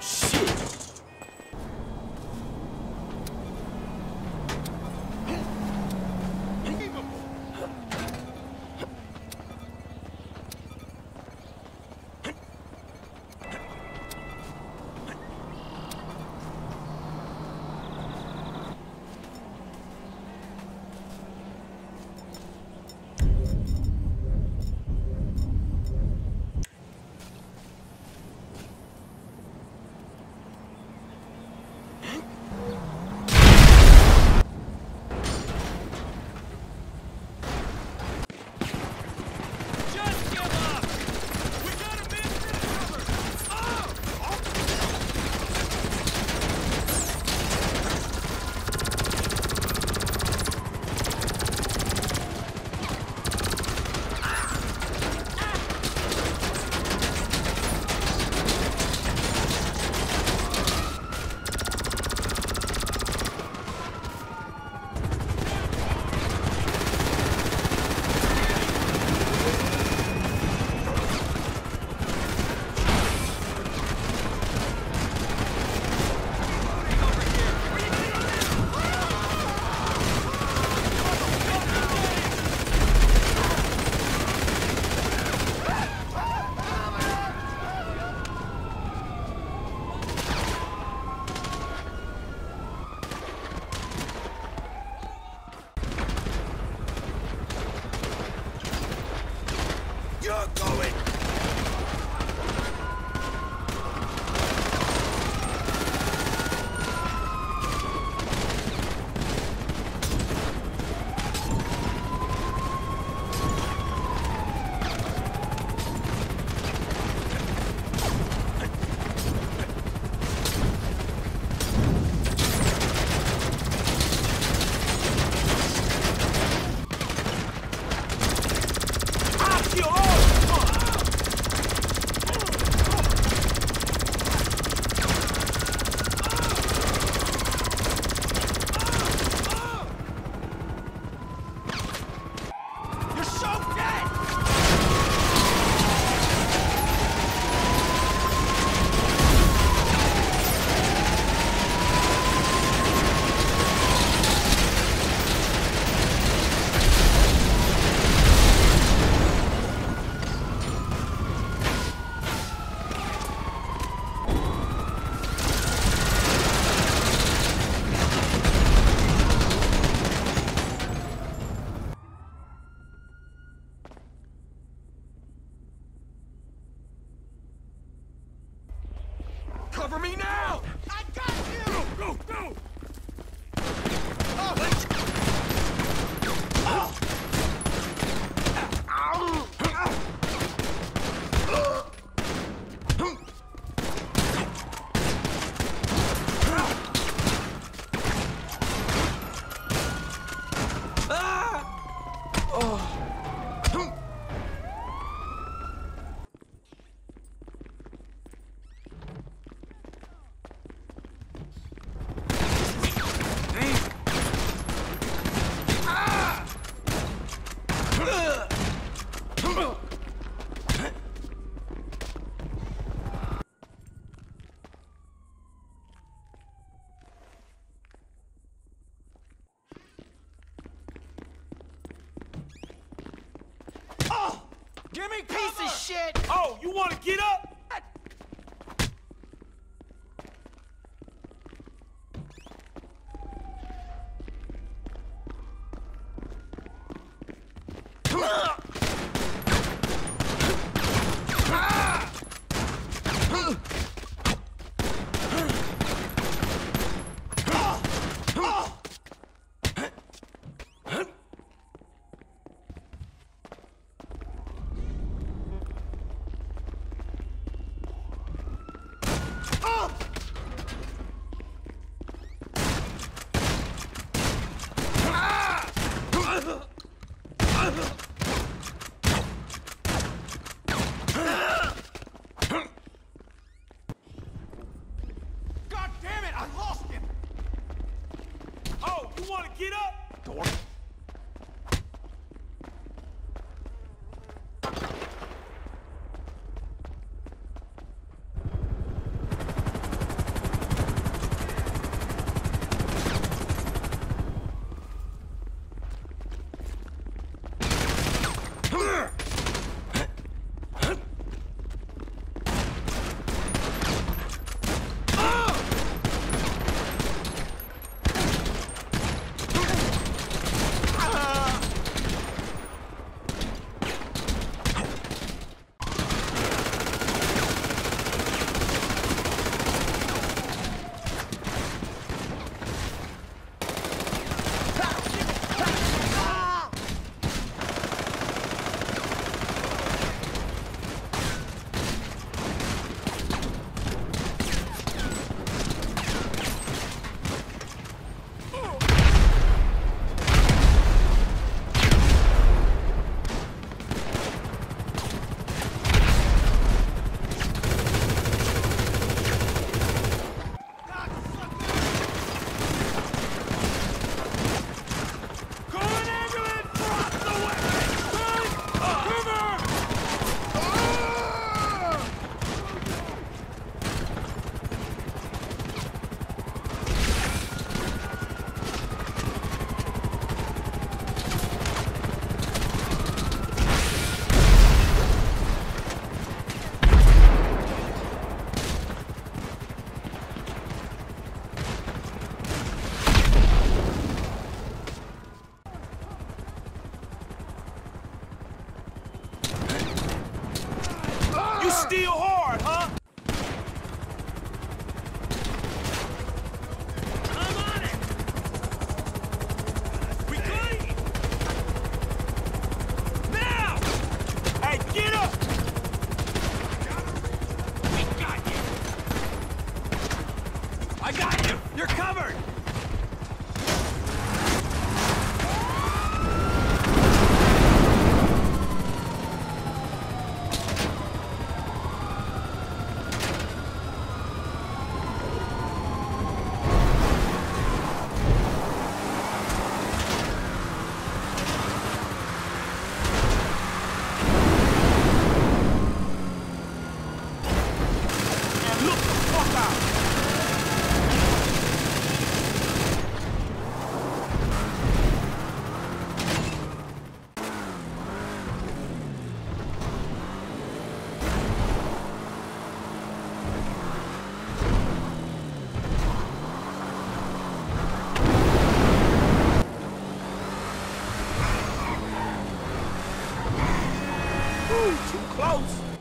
shoot! Give me cover. Piece of shit! Oh, you wanna get up? You too